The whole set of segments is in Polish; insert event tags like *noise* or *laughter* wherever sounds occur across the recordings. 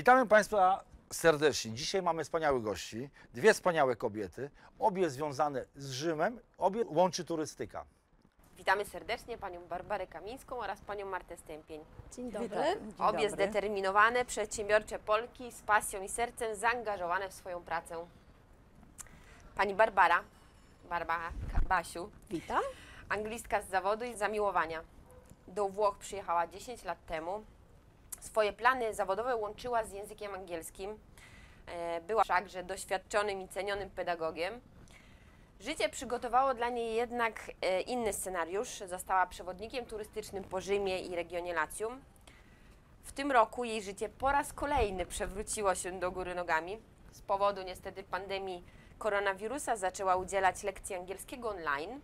Witamy Państwa serdecznie. Dzisiaj mamy wspaniałych gości, dwie wspaniałe kobiety, obie związane z Rzymem, obie łączy turystyka. Witamy serdecznie panią Barbarę Kamińską oraz panią Martę Stępień. Dzień dobry. Witam. Dzień Obie dobry. zdeterminowane, przedsiębiorcze Polki z pasją i sercem zaangażowane w swoją pracę. Pani Barbara, Barbara Basiu, Witam. anglistka z zawodu i zamiłowania. Do Włoch przyjechała 10 lat temu. Swoje plany zawodowe łączyła z językiem angielskim. E, Była wszakże doświadczonym i cenionym pedagogiem. Życie przygotowało dla niej jednak e, inny scenariusz. Została przewodnikiem turystycznym po Rzymie i regionie Latium. W tym roku jej życie po raz kolejny przewróciło się do góry nogami. Z powodu niestety pandemii koronawirusa zaczęła udzielać lekcji angielskiego online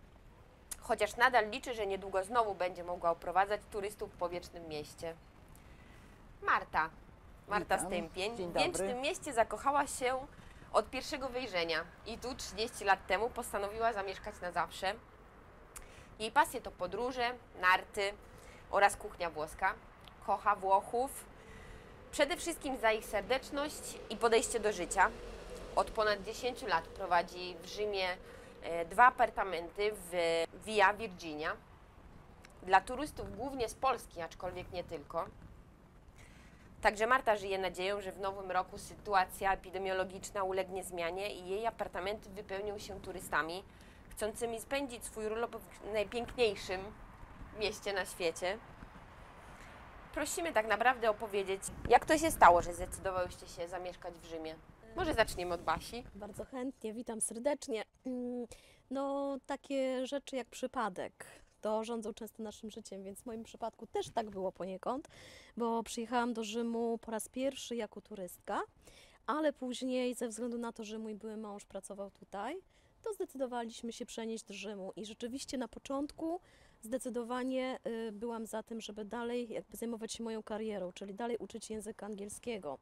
chociaż nadal liczy, że niedługo znowu będzie mogła oprowadzać turystów po wiecznym mieście. Marta, Marta Witam. Stępień, Dzień w dobry. wiecznym mieście zakochała się od pierwszego wejrzenia i tu 30 lat temu postanowiła zamieszkać na zawsze. Jej pasje to podróże, narty oraz kuchnia włoska. Kocha Włochów, przede wszystkim za ich serdeczność i podejście do życia. Od ponad 10 lat prowadzi w Rzymie e, dwa apartamenty w Via Virginia. Dla turystów głównie z Polski, aczkolwiek nie tylko. Także Marta żyje nadzieją, że w nowym roku sytuacja epidemiologiczna ulegnie zmianie i jej apartamenty wypełnią się turystami chcącymi spędzić swój urlop w najpiękniejszym mieście na świecie. Prosimy tak naprawdę opowiedzieć, jak to się stało, że zdecydowałyście się zamieszkać w Rzymie. Może zaczniemy od Basi. Bardzo chętnie, witam serdecznie. Mm, No, takie rzeczy jak przypadek to rządzą często naszym życiem, więc w moim przypadku też tak było poniekąd, bo przyjechałam do Rzymu po raz pierwszy jako turystka, ale później ze względu na to, że mój były mąż pracował tutaj, to zdecydowaliśmy się przenieść do Rzymu i rzeczywiście na początku zdecydowanie y, byłam za tym, żeby dalej jakby zajmować się moją karierą, czyli dalej uczyć języka angielskiego.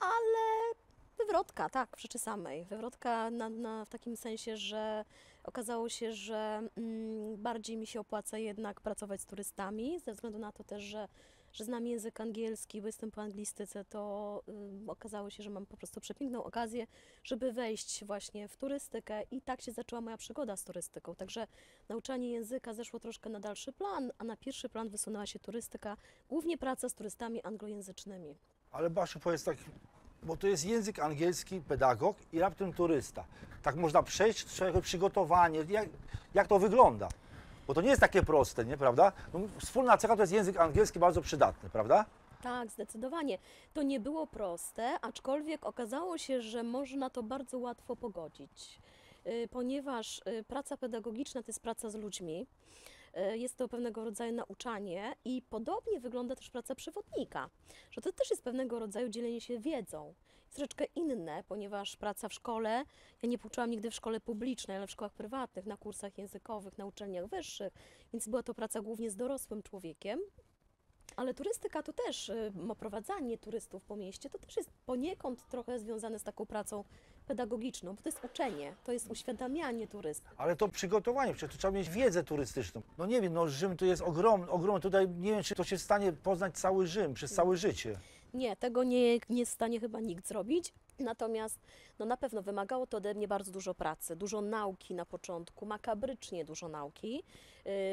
Ale Wywrotka, tak, w rzeczy samej. Wywrotka na, na, w takim sensie, że okazało się, że mm, bardziej mi się opłaca jednak pracować z turystami, ze względu na to też, że, że znam język angielski, bo po anglistyce, to okazało się, że mam po prostu przepiękną okazję, żeby wejść właśnie w turystykę i tak się zaczęła moja przygoda z turystyką. Także nauczanie języka zeszło troszkę na dalszy plan, a na pierwszy plan wysunęła się turystyka, głównie praca z turystami anglojęzycznymi. Ale Basiu, powiedz tak, bo to jest język angielski, pedagog i raptem turysta. Tak można przejść, trochę przygotowanie, jak, jak to wygląda? Bo to nie jest takie proste, nie, prawda? No, wspólna cecha to jest język angielski bardzo przydatny, prawda? Tak, zdecydowanie. To nie było proste, aczkolwiek okazało się, że można to bardzo łatwo pogodzić, y, ponieważ y, praca pedagogiczna to jest praca z ludźmi. Y, Jest to pewnego rodzaju nauczanie i podobnie wygląda też praca przewodnika, że to też jest pewnego rodzaju dzielenie się wiedzą. Jest troszeczkę inne, ponieważ praca w szkole, ja nie pouczyłam nigdy w szkole publicznej, ale w szkołach prywatnych, na kursach językowych, na uczelniach wyższych, więc była to praca głównie z dorosłym człowiekiem. Ale turystyka to też, oprowadzanie turystów po mieście, to też jest poniekąd trochę związane z taką pracą pedagogiczną, bo to jest uczenie, to jest uświadamianie turystów. Ale to przygotowanie, przecież to trzeba mieć wiedzę turystyczną. No nie wiem, no Rzym to jest ogromny, ogromny. Tutaj nie wiem, czy to się stanie poznać cały Rzym przez całe życie. Nie, tego nie, nie jest w stanie chyba nikt zrobić. Natomiast no na pewno wymagało to ode mnie bardzo dużo pracy, dużo nauki na początku, makabrycznie dużo nauki,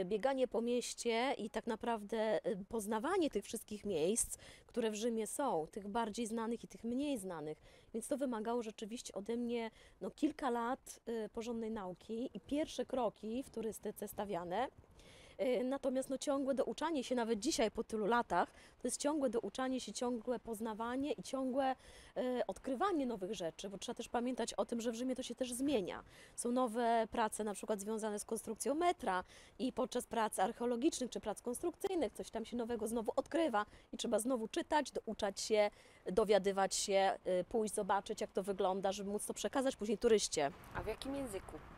bieganie po mieście i tak naprawdę yy, poznawanie tych wszystkich miejsc, które w Rzymie są, tych bardziej znanych i tych mniej znanych. Więc to wymagało rzeczywiście ode mnie no, kilka lat yy, porządnej nauki i pierwsze kroki w turystyce stawiane. Y, Natomiast no, ciągłe douczanie się, nawet dzisiaj po tylu latach, to jest ciągłe douczanie się, ciągłe poznawanie i ciągłe e, odkrywanie nowych rzeczy, bo trzeba też pamiętać o tym, że w Rzymie to się też zmienia. Są nowe prace na przykład związane z konstrukcją metra i podczas prac archeologicznych czy prac konstrukcyjnych coś tam się nowego znowu odkrywa i trzeba znowu czytać, douczać się, dowiadywać się, y, pójść, zobaczyć jak to wygląda, żeby móc to przekazać później turyście. A w jakim języku?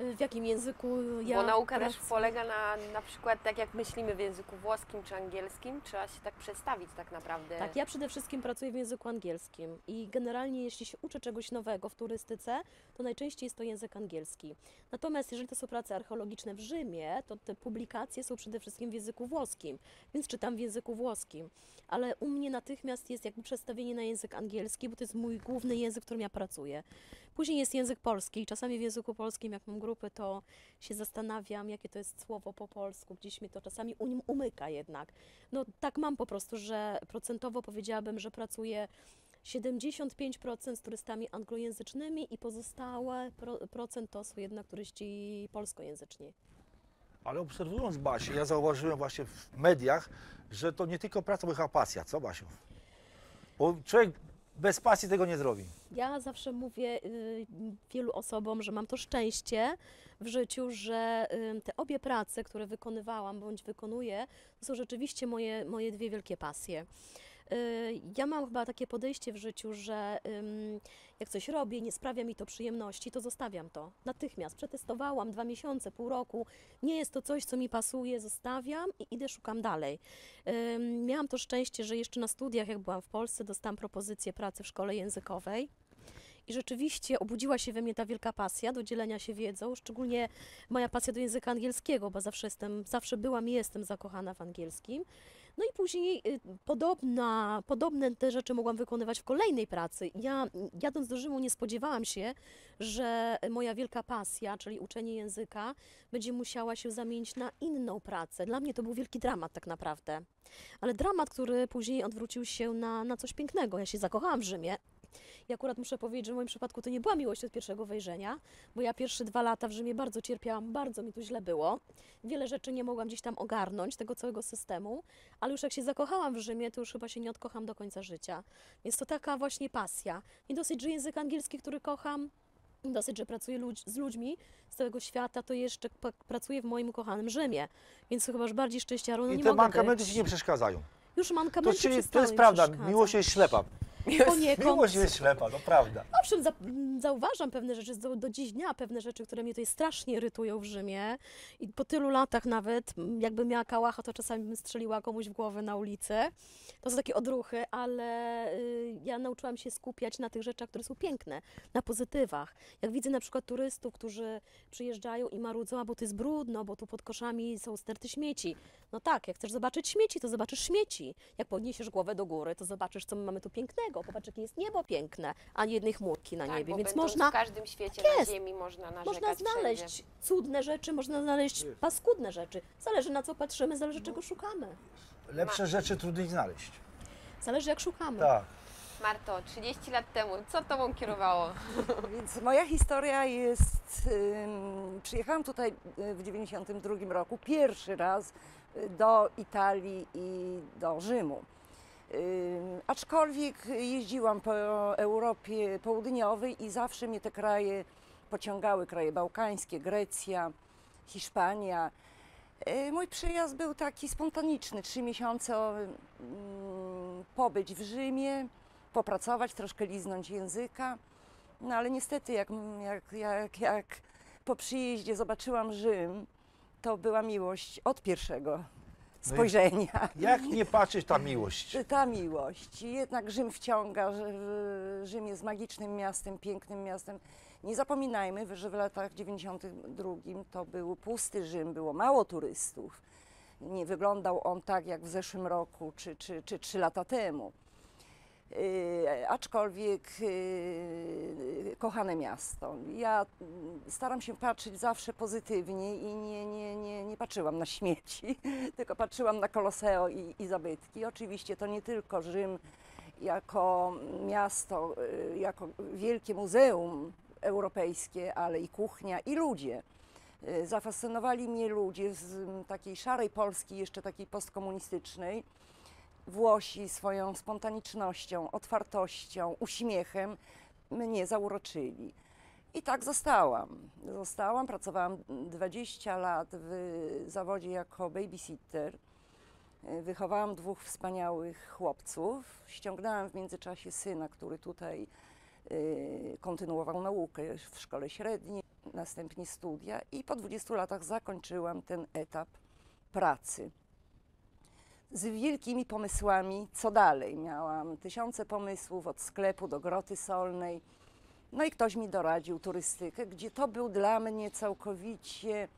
Y, w jakim języku ja Bo nauka też pracuję. polega na na przykład tak jak myślimy w języku włoskim czy angielskim, trzeba się tak przestawić tak naprawdę. Tak, ja przede wszystkim pracuję w języku angielskim i generalnie jeśli się uczę czegoś nowego w turystyce, to najczęściej jest to język angielski. Natomiast jeżeli to są prace archeologiczne w Rzymie, to te publikacje są przede wszystkim w języku włoskim, więc czytam w języku włoskim. Ale u mnie natychmiast jest jakby przestawienie na język angielski, bo to jest mój główny język, w którym ja pracuję. Później jest język polski czasami w języku polskim, jak mam grupy, to się zastanawiam, jakie to jest słowo po polsku, gdzieś mi to czasami um- umyka jednak. No tak mam po prostu, że procentowo powiedziałabym, że pracuję 75% z turystami anglojęzycznymi i pozostałe pro, procent to są jednak turyści polskojęzyczni. Ale obserwując Basię, ja zauważyłem właśnie w mediach, że to nie tylko praca, bo chyba pasja, co Basiu? Bo człowiek bez pasji tego nie zrobi. Ja zawsze mówię y, wielu osobom, że mam to szczęście w życiu, że y, te obie prace, które wykonywałam bądź wykonuję, to są rzeczywiście moje, moje dwie wielkie pasje. Y, Ja mam chyba takie podejście w życiu, że jak coś robię, nie sprawia mi to przyjemności, to zostawiam to natychmiast. Przetestowałam dwa miesiące, pół roku, nie jest to coś, co mi pasuje, zostawiam i idę, szukam dalej. Miałam to szczęście, że jeszcze na studiach, jak byłam w Polsce, dostałam propozycję pracy w szkole językowej. I rzeczywiście obudziła się we mnie ta wielka pasja do dzielenia się wiedzą, szczególnie moja pasja do języka angielskiego, bo zawsze jestem, zawsze byłam i jestem zakochana w angielskim. No i później y, podobna, podobne te rzeczy mogłam wykonywać w kolejnej pracy. Ja jadąc do Rzymu nie spodziewałam się, że moja wielka pasja, czyli uczenie języka, będzie musiała się zamienić na inną pracę. Dla mnie to był wielki dramat tak naprawdę. Ale dramat, który później odwrócił się na, na coś pięknego. Ja się zakochałam w Rzymie. I akurat muszę powiedzieć, że w moim przypadku to nie była miłość od pierwszego wejrzenia, bo ja pierwsze dwa lata w Rzymie bardzo cierpiałam, bardzo mi tu źle było. Wiele rzeczy nie mogłam gdzieś tam ogarnąć, tego całego systemu, ale już jak się zakochałam w Rzymie, to już chyba się nie odkocham do końca życia. Więc to taka właśnie pasja. Nie dosyć, że język angielski, który kocham, dosyć, że pracuję ludź, z ludźmi z całego świata, to jeszcze pracuję w moim ukochanym Rzymie. Więc chyba już bardziej szczęściarą no I nie te mogę mankamenty być. ci nie przeszkadzają. Już To, mankamenty czyli, to jest prawda, miłość jest ślepa. Poniekąd. Miłość jest ślepa, to prawda. Owszem, za, zauważam pewne rzeczy do, do dziś dnia, pewne rzeczy, które mnie tutaj strasznie irytują w Rzymie. I po tylu latach nawet, m, jakbym miała kałacha, to czasami bym strzeliła komuś w głowę na ulicy. To są takie odruchy, ale y, ja nauczyłam się skupiać na tych rzeczach, które są piękne, na pozytywach. Jak widzę na przykład turystów, którzy przyjeżdżają i marudzą, bo to jest brudno, bo tu pod koszami są sterty śmieci. No tak, jak chcesz zobaczyć śmieci, to zobaczysz śmieci. Jak podniesiesz głowę do góry, to zobaczysz, co my mamy tu pięknego. Popatrz, jakie jest niebo piękne, a nie jednej chmurki na tak, niebie. bo Więc można, w każdym świecie Tak na jest. ziemi można narzekać można znaleźć wszędzie. cudne rzeczy, można znaleźć paskudne rzeczy. Zależy na co patrzymy, zależy czego szukamy. Lepsze rzeczy trudniej znaleźć. Zależy jak szukamy. Tak. Marto, 30 lat temu, co tobą kierowało? *laughs* Więc moja historia jest. Przyjechałam tutaj y, w 92 roku pierwszy raz y, do Italii i do Rzymu. Aczkolwiek jeździłam po Europie Południowej i zawsze mnie te kraje pociągały, kraje bałkańskie, Grecja, Hiszpania. Y, Mój przyjazd był taki spontaniczny, trzy miesiące pobyć w Rzymie, popracować, troszkę liznąć języka. No ale niestety, jak, jak, jak, jak po przyjeździe zobaczyłam Rzym, to była miłość od pierwszego spojrzenia. Jak nie patrzeć ta miłość? *laughs* Ta miłość. Jednak Rzym wciąga, że Rzym jest magicznym miastem, pięknym miastem. Nie zapominajmy, że w latach 92 to był pusty Rzym, było mało turystów. Nie wyglądał on tak jak w zeszłym roku czy, czy, czy trzy lata temu. Yy, aczkolwiek yy, kochane miasto. Ja mm, staram się patrzeć zawsze pozytywnie i nie, nie, nie, nie patrzyłam na śmieci, *laughs* tylko patrzyłam na Koloseo i, i zabytki. Oczywiście to nie tylko Rzym jako miasto, yy, jako wielkie muzeum europejskie, ale i kuchnia i ludzie. Zafascynowali mnie ludzie z takiej szarej Polski, jeszcze takiej postkomunistycznej, Włosi swoją spontanicznością, otwartością, uśmiechem mnie zauroczyli. I tak zostałam. Zostałam, pracowałam 20 lat w zawodzie jako babysitter. Wychowałam dwóch wspaniałych chłopców. Ściągnęłam w międzyczasie syna, który tutaj y, kontynuował naukę w szkole średniej, następnie studia i po 20 latach zakończyłam ten etap pracy. Z wielkimi pomysłami, co dalej. Miałam tysiące pomysłów od sklepu do groty solnej. No i ktoś mi doradził turystykę, gdzie to był dla mnie całkowicie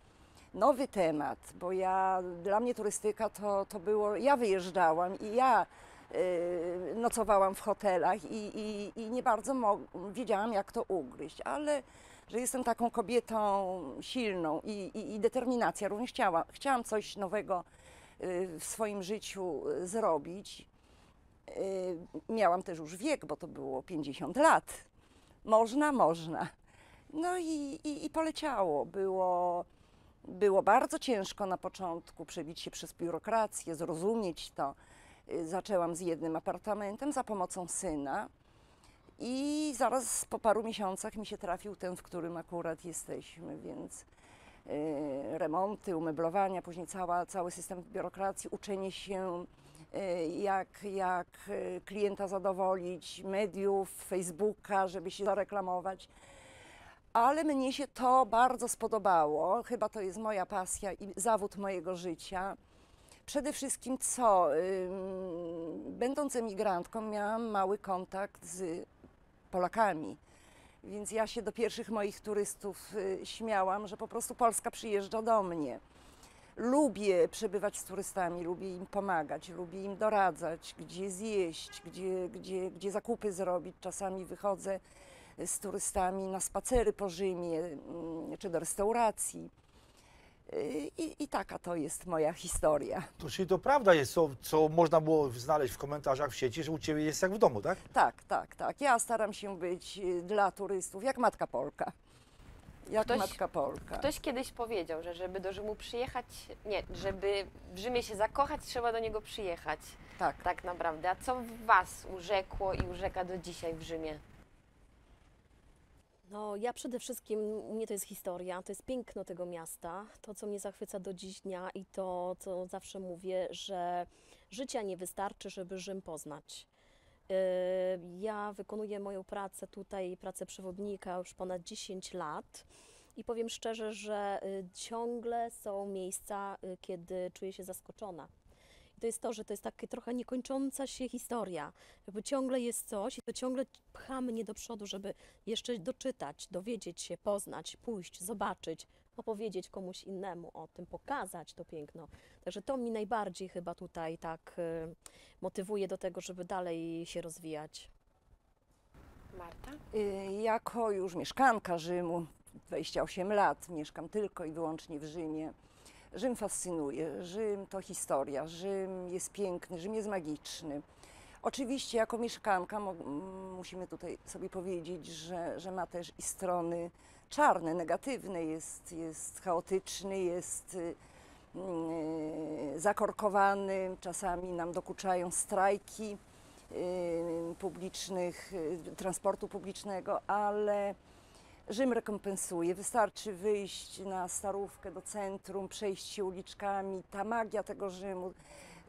nowy temat, bo ja, dla mnie turystyka to, to było, ja wyjeżdżałam i ja y, nocowałam w hotelach i, i, i nie bardzo wiedziałam, jak to ugryźć, ale że jestem taką kobietą silną i, i, i determinacja, również chciała, chciałam coś nowego w swoim życiu y, zrobić. Y, Miałam też już wiek, bo to było 50 lat. Można, można. No i, i, i poleciało. Było, było bardzo ciężko na początku przebić się przez biurokrację, zrozumieć to. Y, Zaczęłam z jednym apartamentem za pomocą syna. I zaraz po paru miesiącach mi się trafił ten, w którym akurat jesteśmy, więc y, remonty, umeblowania, później cała, cały system biurokracji, uczenie się, y, jak, jak y, klienta zadowolić, mediów, Facebooka, żeby się zareklamować. Ale mnie się to bardzo spodobało. Chyba to jest moja pasja i zawód mojego życia. Przede wszystkim co? Będąc emigrantką, miałam mały kontakt z Polakami. Więc ja się do pierwszych moich turystów y, śmiałam, że po prostu Polska przyjeżdża do mnie. Lubię przebywać z turystami, lubię im pomagać, lubię im doradzać, gdzie zjeść, gdzie, gdzie, gdzie zakupy zrobić. Czasami wychodzę z turystami na spacery po Rzymie mm, czy do restauracji. I, I taka to jest moja historia. To, czyli to prawda jest, co, co można było znaleźć w komentarzach w sieci, że u Ciebie jest jak w domu, tak? Tak, tak, tak. Ja staram się być y, dla turystów jak matka Polka. Jak Ktoś- matka Polka. Ktoś kiedyś powiedział, że żeby do Rzymu przyjechać, nie, żeby w Rzymie się zakochać, trzeba do niego przyjechać. Tak. Tak naprawdę. A co w Was urzekło i urzeka do dzisiaj w Rzymie? No, ja przede wszystkim, u mnie to jest historia, to jest piękno tego miasta, to, co mnie zachwyca do dziś dnia i to, co zawsze mówię, że życia nie wystarczy, żeby Rzym poznać. Yy, Ja wykonuję moją pracę tutaj, pracę przewodnika już ponad 10 lat i powiem szczerze, że y, ciągle są miejsca, y, kiedy czuję się zaskoczona. To jest to, że to jest taka trochę niekończąca się historia. Jakby ciągle jest coś i to ciągle pcha mnie do przodu, żeby jeszcze doczytać, dowiedzieć się, poznać, pójść, zobaczyć, opowiedzieć komuś innemu o tym, pokazać to piękno. Także to mi najbardziej chyba tutaj tak y, motywuje do tego, żeby dalej się rozwijać. Marta? Y, Jako już mieszkanka Rzymu, 28 lat, mieszkam tylko i wyłącznie w Rzymie. Rzym fascynuje. Rzym to historia. Rzym jest piękny, Rzym jest magiczny. Oczywiście jako mieszkanka mo- m, musimy tutaj sobie powiedzieć, że, że ma też i strony czarne, negatywne. Jest, jest chaotyczny, jest y, y, zakorkowany. Czasami nam dokuczają strajki y, publicznych, y, transportu publicznego, ale Rzym rekompensuje. Wystarczy wyjść na Starówkę do centrum, przejść się uliczkami, ta magia tego Rzymu,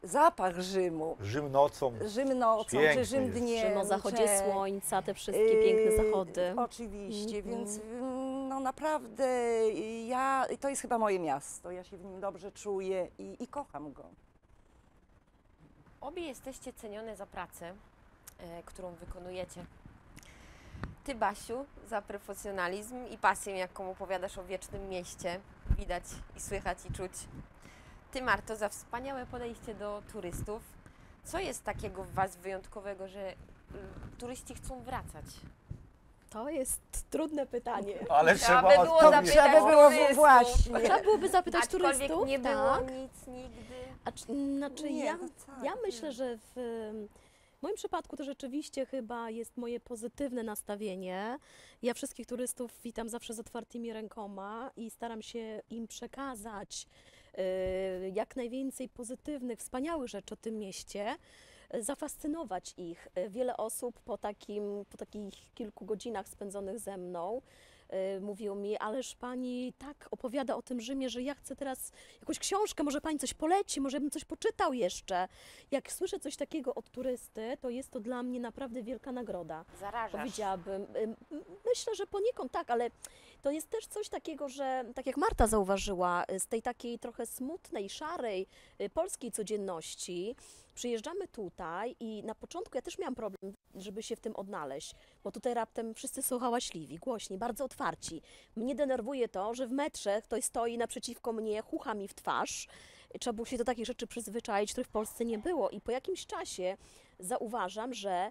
zapach Rzymu, Rzym nocą. Rzym nocą Piękny czy Rzym jest. dniem. Rzym o zachodzie czy- słońca, te wszystkie piękne Yy, zachody. Oczywiście, Mhm. więc mm, no naprawdę y, ja, to jest chyba moje miasto, ja się w nim dobrze czuję i, i kocham go. Obie jesteście cenione za pracę, e, którą wykonujecie. Ty, Basiu, za profesjonalizm i pasję, jaką opowiadasz o wiecznym mieście. Widać i słychać i czuć. Ty, Marto, za wspaniałe podejście do turystów. Co jest takiego w Was wyjątkowego, że y, turyści chcą wracać? To jest trudne pytanie. *laughs* Ale Trzeba trzeba by było odpowiedzieć. Trzeba by było turystów. właśnie. *laughs* Trzeba byłoby zapytać Aczkolwiek turystów, nie było tak? nic nigdy. A czy, znaczy Nie, ja, no tak, ja myślę, że w em, moim przypadku to rzeczywiście chyba jest moje pozytywne nastawienie. Ja wszystkich turystów witam zawsze z otwartymi rękoma i staram się im przekazać y, jak najwięcej pozytywnych, wspaniałych rzeczy o tym mieście, y, zafascynować ich. Y, Wiele osób po, takim, po takich kilku godzinach spędzonych ze mną y, mówią mi, ależ pani tak opowiada o tym Rzymie, że ja chcę teraz jakąś książkę, może pani coś poleci, może bym coś poczytał jeszcze. Jak słyszę coś takiego od turysty, to jest to dla mnie naprawdę wielka nagroda. Zarażasz. Powiedziałabym. Ym, m- Myślę, że poniekąd tak, ale to jest też coś takiego, że tak jak Marta zauważyła, y, z tej takiej trochę smutnej, szarej y, polskiej codzienności przyjeżdżamy tutaj i na początku ja też miałam problem, żeby się w tym odnaleźć, bo tutaj raptem wszyscy są hałaśliwi, głośni, bardzo otwarci. Mnie denerwuje to, że w metrze ktoś stoi naprzeciwko mnie, chucha mi w twarz. Trzeba było się do takich rzeczy przyzwyczaić, których w Polsce nie było i po jakimś czasie zauważam, że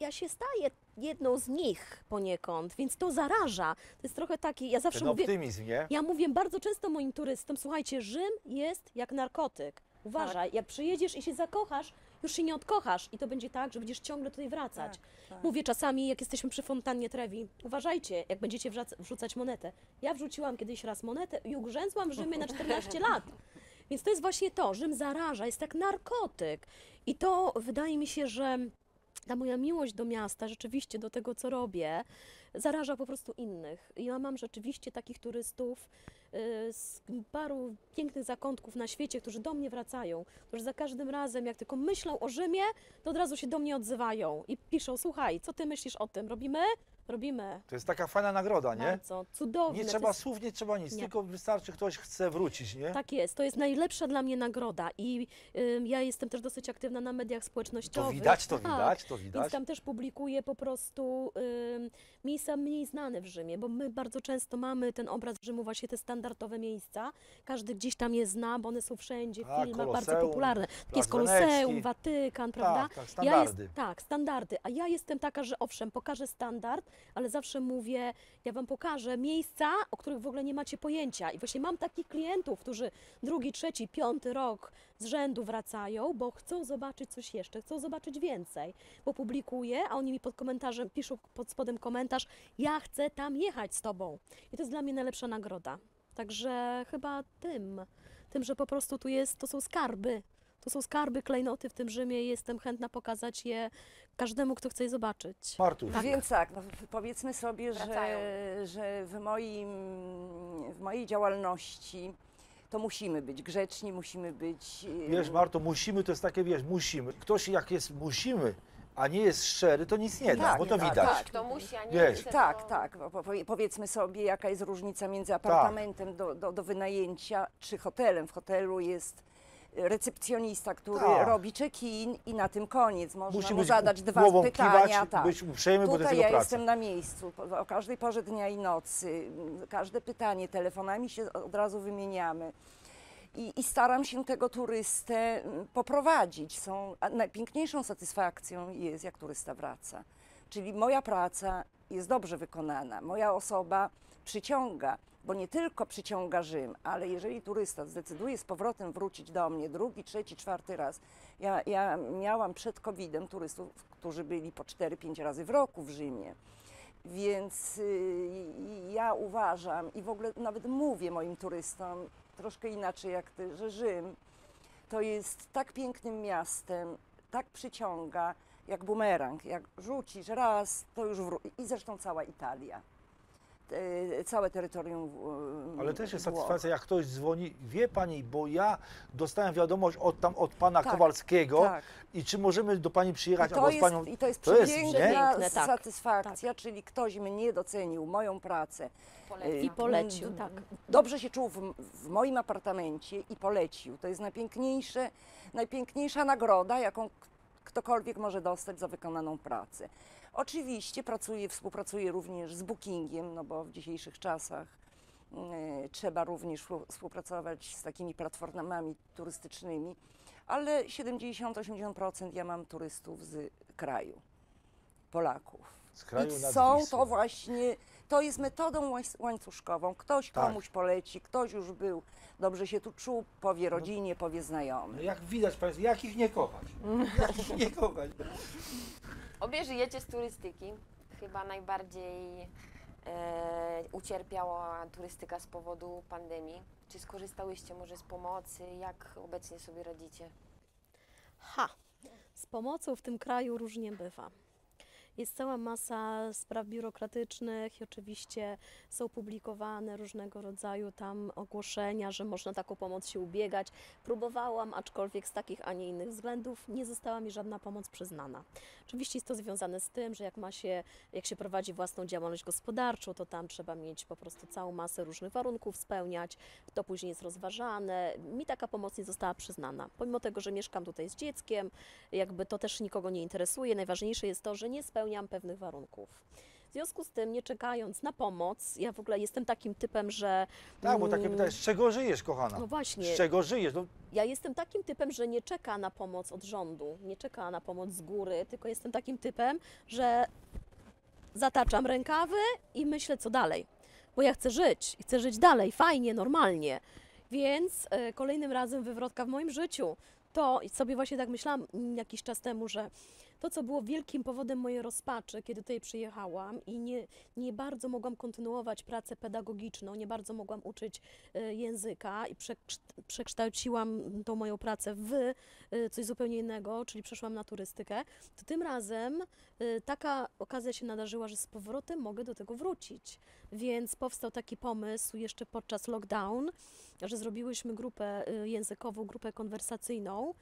ja się staję jedną z nich poniekąd, więc to zaraża. To jest trochę taki, ja zawsze Ten mówię, optymizm, nie? ja mówię bardzo często moim turystom, słuchajcie, Rzym jest jak narkotyk. Uważaj, jak przyjedziesz i się zakochasz, już się nie odkochasz i to będzie tak, że będziesz ciągle tutaj wracać. Tak, tak. Mówię czasami, jak jesteśmy przy fontannie Trevi, uważajcie, jak będziecie wrzucać monetę. Ja wrzuciłam kiedyś raz monetę i ugrzęzłam w Rzymie na 14 lat. *laughs* Więc to jest właśnie to, Rzym zaraża, jest jak narkotyk. I to wydaje mi się, że ta moja miłość do miasta, rzeczywiście do tego, co robię, zaraża po prostu innych. Ja mam rzeczywiście takich turystów y, z paru pięknych zakątków na świecie, którzy do mnie wracają, którzy za każdym razem, jak tylko myślą o Rzymie, to od razu się do mnie odzywają i piszą, słuchaj, co ty myślisz o tym? Robimy? Robimy. To jest taka fajna nagroda, nie? Bardzo cudowne. Nie To trzeba jest- słów, nie trzeba nic, Nie. tylko wystarczy ktoś chce wrócić, nie? Tak jest, to jest najlepsza dla mnie nagroda i ym, ja jestem też dosyć aktywna na mediach To społecznościowych. widać, to Tak. widać, to Więc widać. tam też publikuję po prostu ym, miejsca mniej znane w Rzymie, bo my bardzo często mamy ten obraz Rzymu, właśnie te standardowe miejsca. Każdy gdzieś tam je zna, bo one są wszędzie, w Tak, filmach bardzo popularne. Takie jest Koloseum. Watykan, prawda? Tak, tak, Ja jest, standardy. tak, standardy. A ja jestem taka, że owszem, pokażę standard, ale zawsze mówię, ja wam pokażę miejsca, o których w ogóle nie macie pojęcia. I właśnie mam takich klientów, którzy drugi, trzeci, piąty rok z rzędu wracają, bo chcą zobaczyć coś jeszcze, chcą zobaczyć więcej. Bo publikuję, a oni mi pod komentarzem piszą pod spodem komentarz, ja chcę tam jechać z tobą. I to jest dla mnie najlepsza nagroda. Także chyba tym, tym, że po prostu tu jest, to są skarby. To są skarby, klejnoty w tym Rzymie i jestem chętna pokazać je każdemu, kto chce je zobaczyć. Martuś, Tak. Więc tak, no, powiedzmy sobie, że, Wracają. że w, moim, w mojej działalności to musimy być grzeczni, musimy być. e, wiesz Marto, musimy, to jest takie, wiesz, musimy. Ktoś jak jest musimy, a nie jest szczery, to nic nie da, Tak, bo to tak, widać. tak. Kto musi, a nie Wiesz. chce, Tak, to... tak. Powiedzmy sobie, jaka jest różnica między Tak. apartamentem do, do, do wynajęcia czy hotelem. W hotelu jest recepcjonista, który Tak. robi check-in i na tym koniec. Można Musi mu być zadać dwa głową pytania. kiwać, tak. być uprzejmy, bo to jest Tutaj jego ja praca. jestem na miejscu, po- o każdej porze dnia i nocy, każde pytanie telefonami się od razu wymieniamy. I, I staram się tego turystę m, poprowadzić. Są, a najpiękniejszą satysfakcją jest, jak turysta wraca. Czyli moja praca jest dobrze wykonana, moja osoba przyciąga, bo nie tylko przyciąga Rzym, ale jeżeli turysta zdecyduje z powrotem wrócić do mnie drugi, trzeci, czwarty raz. Ja, ja miałam przed COVID-em turystów, którzy byli po 4-5 razy w roku w Rzymie. Więc y, ja uważam i w ogóle nawet mówię moim turystom troszkę inaczej jak ty, że Rzym to jest tak pięknym miastem, tak przyciąga jak bumerang. Jak rzucisz raz, to już wró- I zresztą cała Italia. E, Całe terytorium w- Ale też jest Włoch. satysfakcja, jak ktoś dzwoni, wie pani, bo ja dostałem wiadomość od tam od pana Tak, Kowalskiego Tak. i czy możemy do pani przyjechać I albo to, z jest, panią. I to jest to jest, przepiękna nie? Piękne, tak, satysfakcja, czyli ktoś mnie docenił, moją pracę. Polecam. I polecił, tak. Dobrze się czuł w, w moim apartamencie i polecił. To jest najpiękniejsze, najpiękniejsza nagroda, jaką k- ktokolwiek może dostać za wykonaną pracę. Oczywiście pracuję, współpracuję również z Bookingiem, no bo w dzisiejszych czasach e, trzeba również współ- współpracować z takimi platformami turystycznymi, ale 70-80% ja mam turystów z kraju, Polaków. Z kraju I są to właśnie, to jest metodą łańcuszkową. Ktoś Tak. komuś poleci, ktoś już był, dobrze się tu czuł, powie rodzinie, powie No znajomym. jak widać państwo, jak ich nie kochać? Jak ich nie kochać? Obie żyjecie z turystyki. Chyba najbardziej e, ucierpiała turystyka z powodu pandemii. Czy skorzystałyście może z pomocy? Jak obecnie sobie radzicie? Ha! Z pomocą w tym kraju różnie bywa. Jest cała masa spraw biurokratycznych i oczywiście są publikowane różnego rodzaju tam ogłoszenia, że można taką pomoc się ubiegać. Próbowałam, aczkolwiek z takich, a nie innych względów nie została mi żadna pomoc przyznana. Oczywiście jest to związane z tym, że jak ma się, jak się prowadzi własną działalność gospodarczą, to tam trzeba mieć po prostu całą masę różnych warunków spełniać, to później jest rozważane. Mi taka pomoc nie została przyznana. Pomimo tego, że mieszkam tutaj z dzieckiem, jakby to też nikogo nie interesuje. Najważniejsze jest to, że nie spełniam pewnych warunków. W związku z tym, nie czekając na pomoc, ja w ogóle jestem takim typem, że. Tak, bo takie mm, pytanie, z czego żyjesz, kochana? No właśnie, Z czego żyjesz? No, ja jestem takim typem, że nie czeka na pomoc od rządu, nie czeka na pomoc z góry, tylko jestem takim typem, że zataczam rękawy i myślę, co dalej. Bo ja chcę żyć, i chcę żyć dalej, fajnie, normalnie. Więc e, kolejnym razem wywrotka w moim życiu to i sobie właśnie tak myślałam jakiś czas temu, że to, co było wielkim powodem mojej rozpaczy, kiedy tutaj przyjechałam i nie, nie bardzo mogłam kontynuować pracę pedagogiczną, nie bardzo mogłam uczyć e, języka i przekszt- przekształciłam tą moją pracę w e, coś zupełnie innego, czyli przeszłam na turystykę, to tym razem e, taka okazja się nadarzyła, że z powrotem mogę do tego wrócić. Więc powstał taki pomysł jeszcze podczas lockdown, że zrobiłyśmy grupę językową, grupę konwersacyjną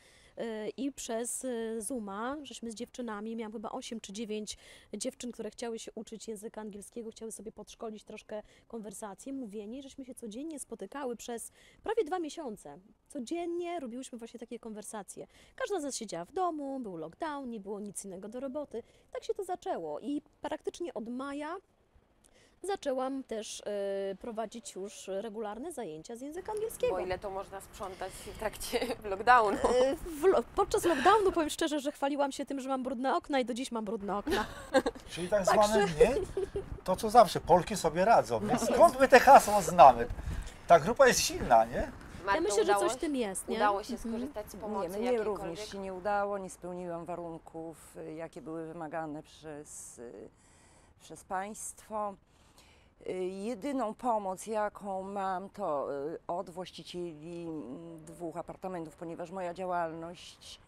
i przez e, Zooma, żeśmy z dziewczynami, miałam chyba 8 czy 9 dziewczyn, które chciały się uczyć języka angielskiego, chciały sobie podszkolić troszkę konwersację, mówienie, żeśmy się codziennie spotykały przez prawie dwa miesiące. Codziennie robiłyśmy właśnie takie konwersacje. Każda z nas siedziała w domu, był lockdown, nie było nic innego do roboty. Tak się to zaczęło i praktycznie od maja zaczęłam też e, prowadzić już regularne zajęcia z języka angielskiego. Bo ile to można sprzątać w trakcie *laughs* lockdownu? E, w, lo- podczas lockdownu powiem szczerze, że chwaliłam się tym, że mam brudne okna i do dziś mam brudne okna. *laughs* czyli tak zwane, nie? To co zawsze, Polki sobie radzą. Więc skąd my te hasło znamy? Ta grupa jest silna, nie? Ja Marto, myślę, że coś w tym jest, nie? udało się Mhm. skorzystać z pomocy Nie, mnie również się nie udało, nie spełniłam warunków, y, jakie były wymagane przez, y, przez państwo. Y, Jedyną pomoc, jaką mam, to y, od właścicieli mm, dwóch apartamentów, ponieważ moja działalność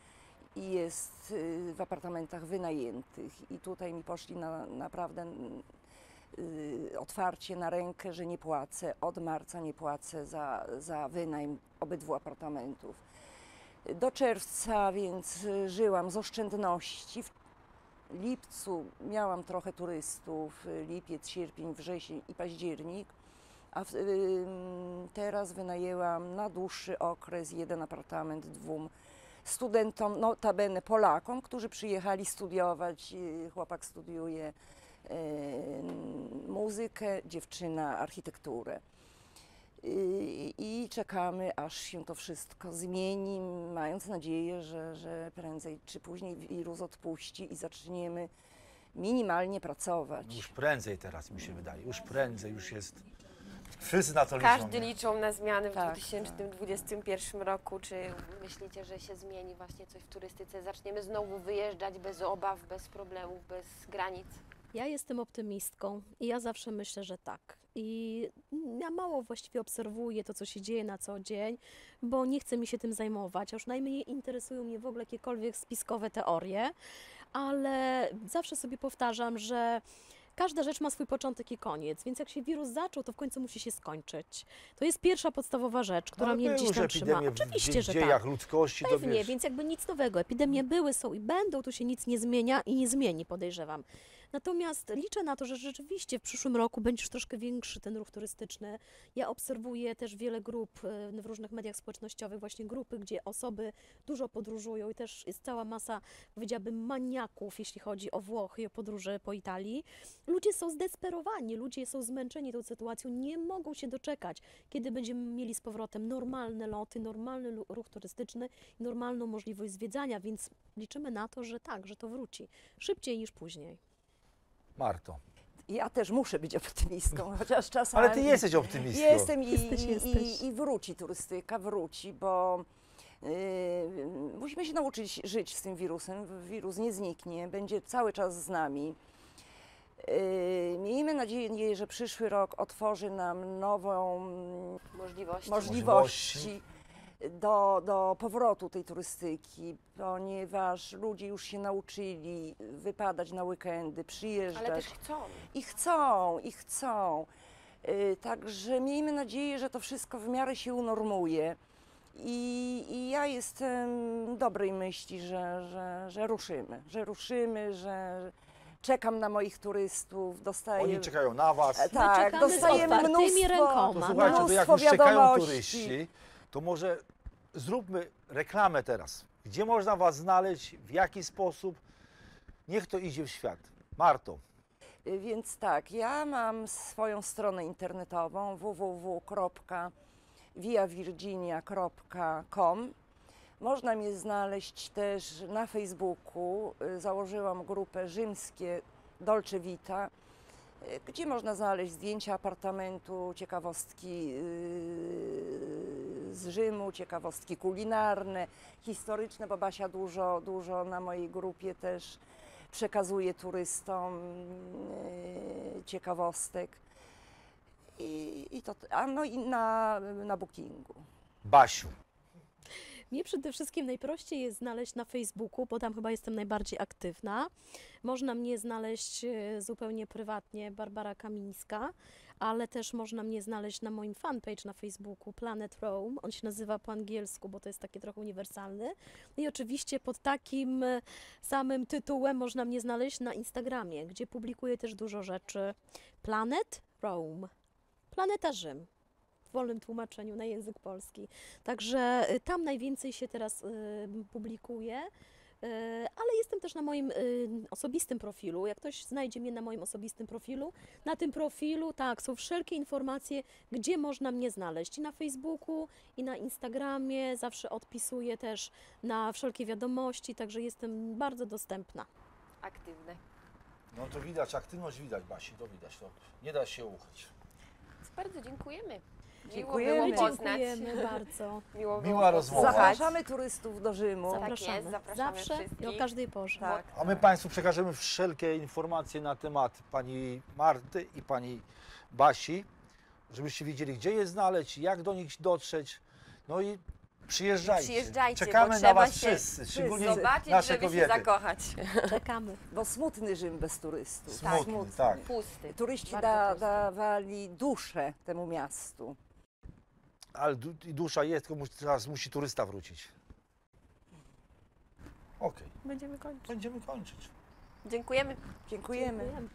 jest y, w apartamentach wynajętych i tutaj mi poszli na naprawdę mm, otwarcie na rękę, że nie płacę. Od marca nie płacę za, za wynajem obydwu apartamentów. Do czerwca więc żyłam z oszczędności. Lipcu miałam trochę turystów, y, lipiec, sierpień, wrzesień i październik. A w, ym, teraz wynajęłam na dłuższy okres jeden apartament dwóm studentom, notabene Polakom, którzy przyjechali studiować. Y, Chłopak studiuje y, muzykę, dziewczyna architekturę. I, czekamy, aż się to wszystko zmieni, mając nadzieję, że, że prędzej czy później wirus odpuści i zaczniemy minimalnie pracować. Już prędzej teraz mi się wydaje, już prędzej, już jest. Wszyscy na to liczą. Każdy nie? liczą na zmiany w Tak, 2021 roku. Czy myślicie, że się zmieni właśnie coś w turystyce? Zaczniemy znowu wyjeżdżać bez obaw, bez problemów, bez granic? Ja jestem optymistką i ja zawsze myślę, że tak. I ja mało właściwie obserwuję to, co się dzieje na co dzień, bo nie chcę mi się tym zajmować. a Już najmniej interesują mnie w ogóle jakiekolwiek spiskowe teorie, ale zawsze sobie powtarzam, że każda rzecz ma swój początek i koniec, więc jak się wirus zaczął, to w końcu musi się skończyć. To jest pierwsza podstawowa rzecz, która Ale mnie gdzieś tam trzyma. w Oczywiście, dzie- że dziejach tak. ludzkości, to Pewnie, wiesz. więc jakby nic nowego. Epidemie były, są i będą, tu się nic nie zmienia i nie zmieni, podejrzewam. Natomiast liczę na to, że rzeczywiście w przyszłym roku będzie już troszkę większy ten ruch turystyczny. Ja obserwuję też wiele grup e, w różnych mediach społecznościowych, właśnie grupy, gdzie osoby dużo podróżują i też jest cała masa, powiedziałabym, maniaków, jeśli chodzi o Włochy i o podróże po Italii. Ludzie są zdesperowani, ludzie są zmęczeni tą sytuacją, nie mogą się doczekać, kiedy będziemy mieli z powrotem normalne loty, normalny ruch turystyczny i normalną możliwość zwiedzania, więc liczymy na to, że tak, że to wróci szybciej niż później. Marto. Ja też muszę być optymistką, *laughs* chociaż czasami... Ale ty jesteś optymistką. Jestem i, Jesteś, jesteś. I, i wróci turystyka, wróci, bo yy, musimy się nauczyć żyć z tym wirusem. Wirus nie zniknie, będzie cały czas z nami. Yy, miejmy nadzieję, że przyszły rok otworzy nam nową Możliwości? możliwości do, do powrotu tej turystyki, ponieważ ludzie już się nauczyli wypadać na weekendy, przyjeżdżać. Ale też chcą. I chcą, i chcą. Y, Także miejmy nadzieję, że to wszystko w miarę się unormuje. I, i ja jestem dobrej myśli, że, że, że ruszymy, że ruszymy, że czekam na moich turystów, dostaję. Oni czekają na was. E, Tak, otwartymi mnóstwo, rękoma. To słuchajcie, to jak mnóstwo już czekają wiadomości. turyści, to może zróbmy reklamę teraz. Gdzie można was znaleźć, w jaki sposób? Niech to idzie w świat. Marto, Y, Więc tak, ja mam swoją stronę internetową www.viavirginia.com. Można mnie znaleźć też na Facebooku. Y, Założyłam grupę rzymskie Dolce Vita, y, gdzie można znaleźć zdjęcia apartamentu, ciekawostki y, z Rzymu, ciekawostki kulinarne, historyczne, bo Basia dużo, dużo na mojej grupie też przekazuje turystom e, ciekawostek. I, i to, a no i na, na bookingu. Basiu. Mnie przede wszystkim najprościej jest znaleźć na Facebooku, bo tam chyba jestem najbardziej aktywna. Można mnie znaleźć e, zupełnie prywatnie, Barbara Kamińska, ale też można mnie znaleźć na moim fanpage na Facebooku Planet Rome. On się nazywa po angielsku, bo to jest takie trochę uniwersalny. I oczywiście pod takim e, samym tytułem można mnie znaleźć na Instagramie, gdzie publikuję też dużo rzeczy. Planet Rome. Planeta Rzym w wolnym tłumaczeniu na język polski. Także y, tam najwięcej się teraz y, publikuje. y, Ale jestem też na moim osobistym profilu. Jak ktoś znajdzie mnie na moim osobistym profilu, na tym profilu, tak, są wszelkie informacje, gdzie można mnie znaleźć. I na Facebooku, i na Instagramie. Zawsze odpisuję też na wszelkie wiadomości, także jestem bardzo dostępna. Aktywne. No to widać, aktywność widać, Basi, to widać. To nie da się ukryć. Bardzo dziękujemy. Dziękujemy. Miło było poznać. Dziękujemy bardzo. Miło Miła było rozmowa. posłuchać. Zapraszamy turystów do Rzymu. Tak Zapraszamy. jest, zapraszamy Zawsze i o każdej porze. Tak. A my Państwu przekażemy wszelkie informacje na temat pani Marty i pani Basi, żebyście wiedzieli, gdzie je znaleźć, jak do nich dotrzeć. No i przyjeżdżajcie. Przyjeżdżajcie, Czekamy na Was się wszyscy, szczególnie Zobaczyć, nasze żeby kobiety. się zakochać. Czekamy. *laughs* Bo smutny Rzym bez turystów. Smutny, tak. Pusty. Turyści da, pusty. dawali duszę temu miastu. Ale dusza jest, tylko musi- teraz musi turysta wrócić. Okej, Będziemy kończyć. będziemy kończyć. Dziękujemy. Dziękujemy. Dziękujemy.